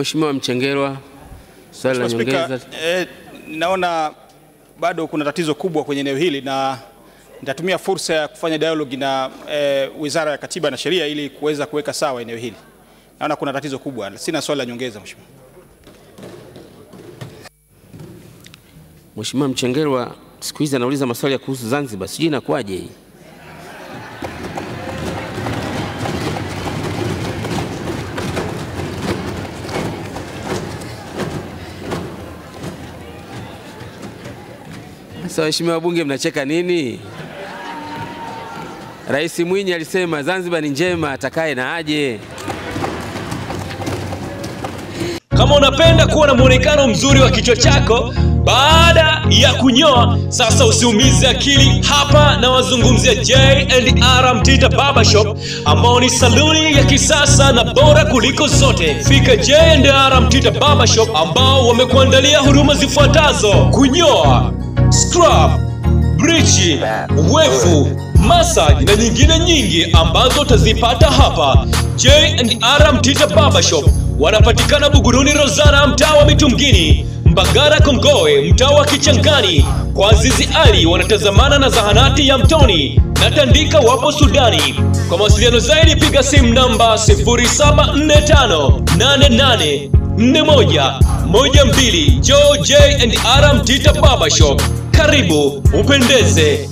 Mheshimiwa Mchengerwa, swali la nyongeza. Eh, naona bado kuna tatizo kubwa kwenye eneo hili na nitatumia fursa ya kufanya dialogi na eh, Wizara ya Katiba na Sheria ili kuweza kuweka sawa eneo hili. Naona kuna tatizo kubwa. Sina swali la nyongeza Mheshimiwa. Mheshimiwa Mchengerwa siku hizi anauliza maswali ya kuhusu Zanzibar, sijui inakuwaje hii. Sasa waheshimiwa wabunge, mnacheka nini? Rais Mwinyi alisema Zanzibar ni njema, atakaye na aje. Kama unapenda kuwa na mwonekano mzuri wa kichwa chako baada ya kunyoa, sasa usiumize akili. Hapa na wazungumzia J&R Mtita Barbershop ambao ni saluni ya kisasa na bora kuliko zote. Fika J&R Mtita Barbershop ambao wamekuandalia huduma zifuatazo: kunyoa, scrub, brichi, wefu, massage na nyingine nyingi ambazo utazipata hapa J&R Mtita Barbershop. Wanapatikana Buguruni Rozana, mtaa wa Mitungini, Mbagara kongoe mtaa wa Kichangani. Kwa Azizi Ali wanatazamana na zahanati ya Mtoni na Tandika wapo Sudani. Kwa mawasiliano zaidi piga simu namba 0745884112 Joe J&R Mtita Barbershop. Karibu upendeze.